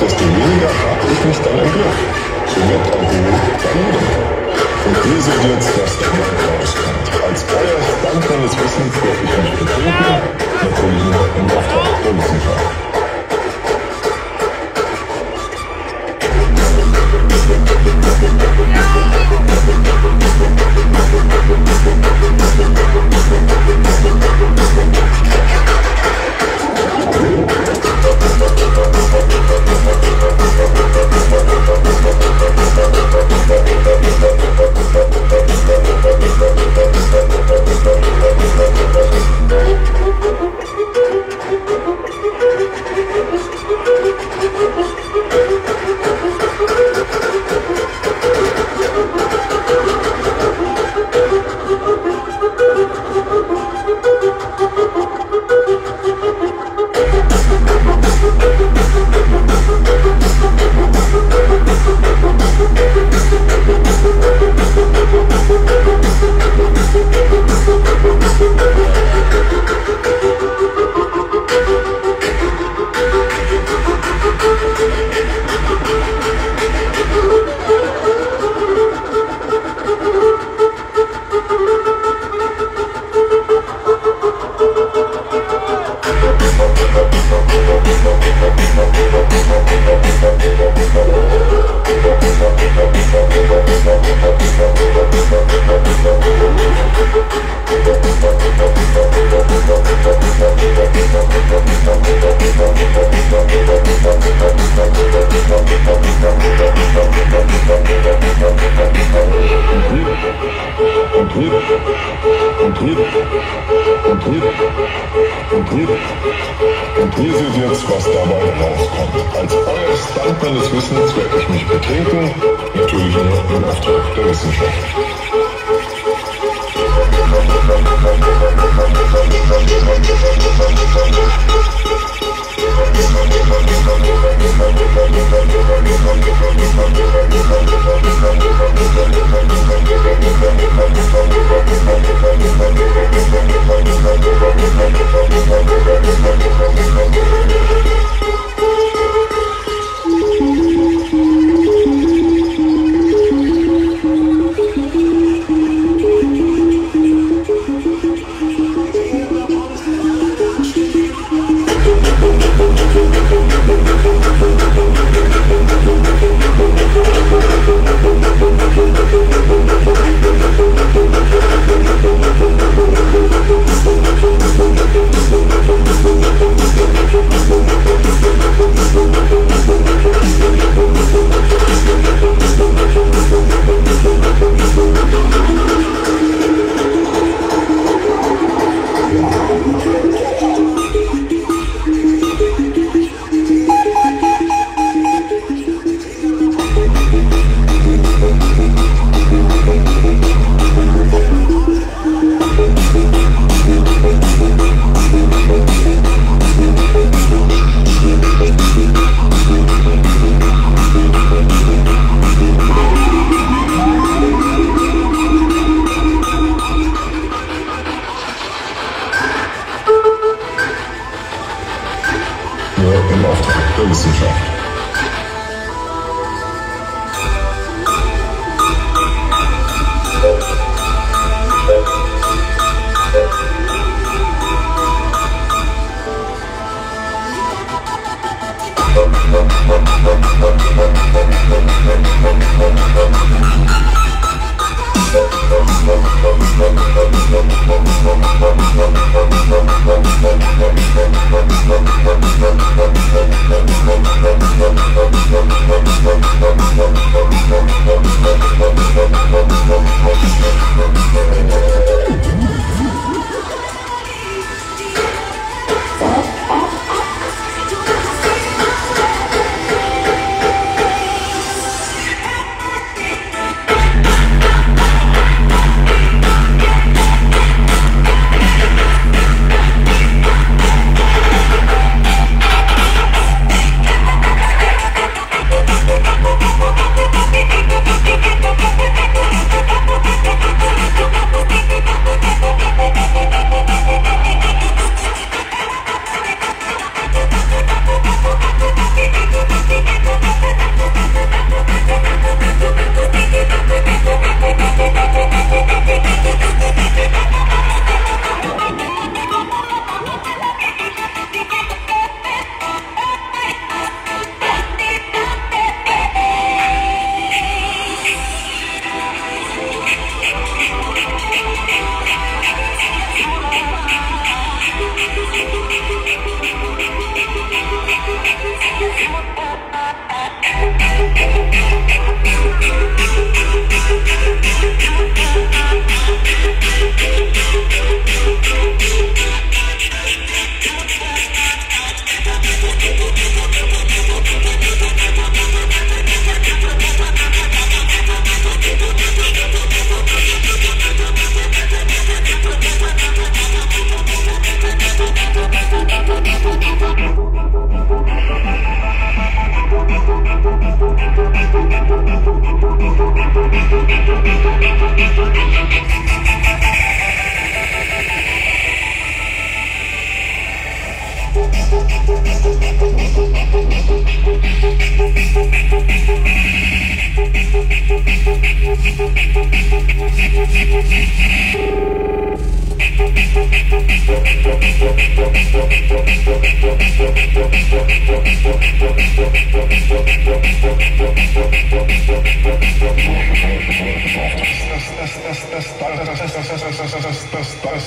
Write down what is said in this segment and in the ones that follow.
desto weniger habe ich mich dann im Griff. So wird Alkohol vermieden. Und ihr seht jetzt, was dabei rauskommt. Als euer Stand meines Wissens werde ich mich betrinken, natürlich nur im Auftrag der Wissenschaft. Thank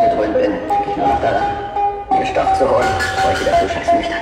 mit Hund bin, denke ich nur noch daran, mir Stoff zu holen, bevor ich wieder zuscheißen mich dann.